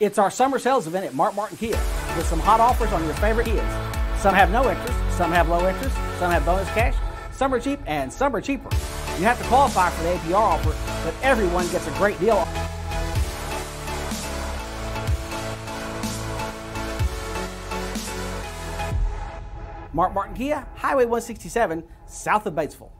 It's our summer sales event at Mark Martin Kia with some hot offers on your favorite Kias. Some have no interest, some have low interest, some have bonus cash, some are cheap, and some are cheaper. You have to qualify for the APR offer, but everyone gets a great deal. Mark Martin Kia, Highway 167, south of Batesville.